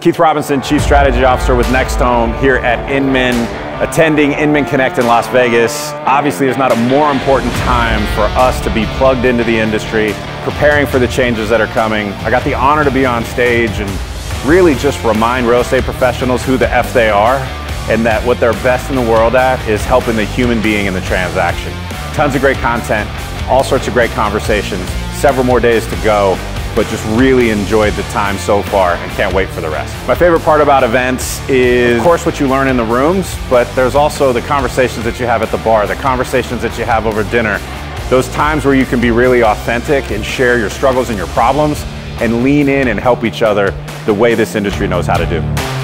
Keith Robinson, Chief Strategy Officer with NextHome here at Inman, attending Inman Connect in Las Vegas. Obviously, there's not a more important time for us to be plugged into the industry, preparing for the changes that are coming. I got the honor to be on stage and really just remind real estate professionals who the F they are and that what they're best in the world at is helping the human being in the transaction. Tons of great content, all sorts of great conversations, several more days to go but just really enjoyed the time so far and can't wait for the rest. My favorite part about events is, of course, what you learn in the rooms, but there's also the conversations that you have at the bar, the conversations that you have over dinner, those times where you can be really authentic and share your struggles and your problems and lean in and help each other the way this industry knows how to do.